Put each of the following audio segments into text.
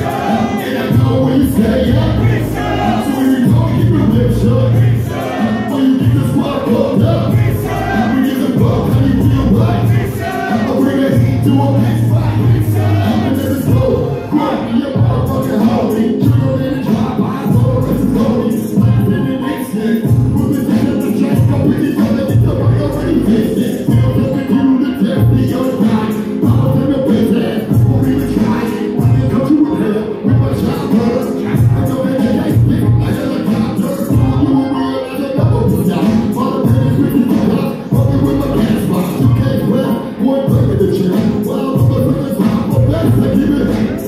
And I know when but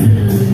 Yeah.